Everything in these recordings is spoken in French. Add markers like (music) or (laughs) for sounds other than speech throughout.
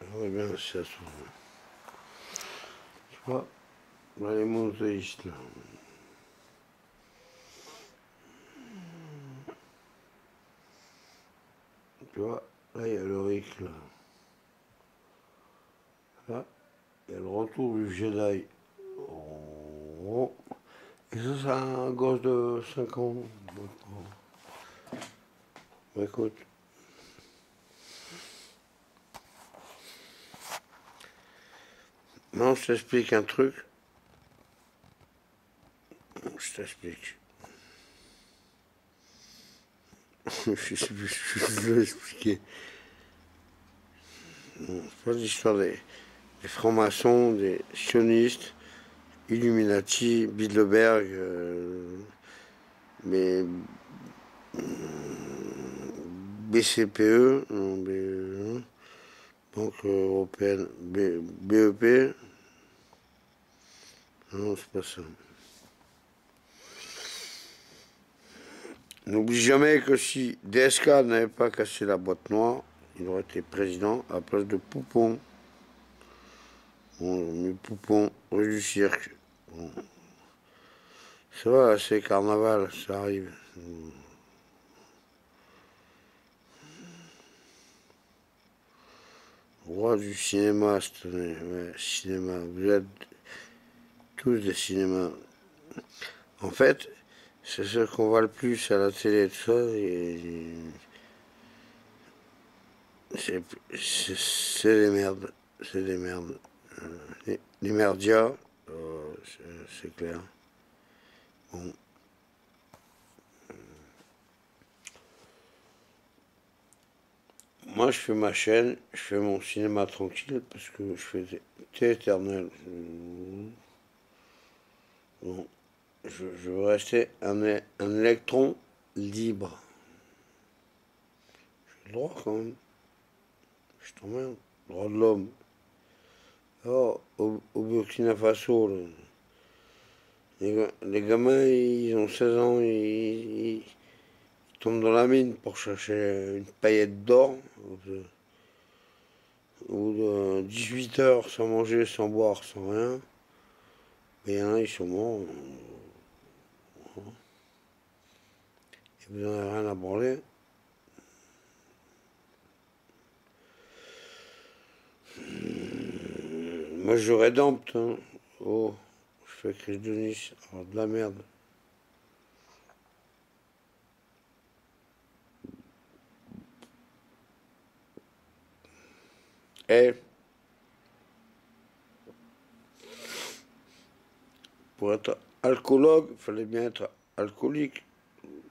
J'aimerais bien se trouve. Tu vois, là, les monothéistes, là. Tu vois, là, il y a le Rick, là. Là, il y a le retour du Jedi. Oh. Et ça, c'est un gosse de 5 ans. Bah, écoute. Non, je t'explique un truc. Je t'explique. (laughs) je sais plus ce que je veux expliquer. C'est pas l'histoire des, des francs-maçons, des sionistes, Illuminati, Bilderberg, euh, mais BCPE, non, BE, Banque Européenne, BEP, non, c'est pas ça. N'oublie jamais que si DSK n'avait pas cassé la boîte noire, il aurait été président à la place de Poupon. Bon, mais Poupon, rue du cirque. Ça va, c'est carnaval, ça arrive. Roi du cinéma, cette année. Cinéma. Vous êtes tous des cinémas. En fait, c'est ce qu'on voit le plus à la télé et ça. C'est des merdes. C'est des merdes. Euh, les, merdias, euh, c'est- clair. Bon. Moi, je fais ma chaîne, je fais mon cinéma tranquille parce que je fais éternel. Bon, je, je veux rester un, un électron libre. J'ai le droit quand même. Je t'emmerde. Droit de l'homme. Oh, au, au Burkina Faso, les, les gamins, ils ont 16 ans, ils, ils- tombent dans la mine pour chercher une paillette d'or. Bout de 18 heures sans manger, sans boire, sans rien. Mais il y en a, ils sont morts. Et vous n'en avez rien à branler. Moi, je rédempte. Hein. Oh, je fais crise de Nice. Oh, de la merde. Et pour être alcoologue, il fallait bien être alcoolique.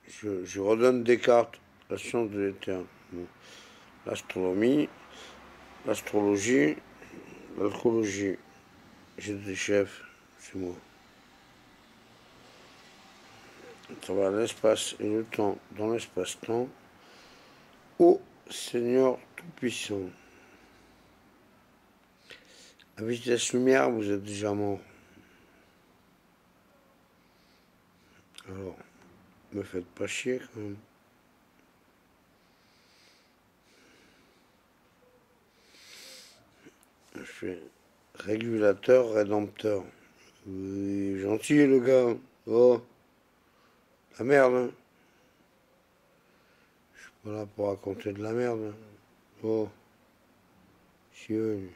Je, je redonne Descartes, la science de l'éther. L'astronomie, l'astrologie, l'alcoologie. J'ai des chefs, c'est moi. Ça va l'espace et le temps, dans l'espace-temps, ô Seigneur Tout-Puissant. À vitesse lumière, vous êtes déjà mort. Alors, me faites pas chier quand même. Je fais régulateur, rédempteur. Oui, gentil le gars. Oh, la merde. hein. Je suis pas là pour raconter de la merde. hein. Oh, si eux.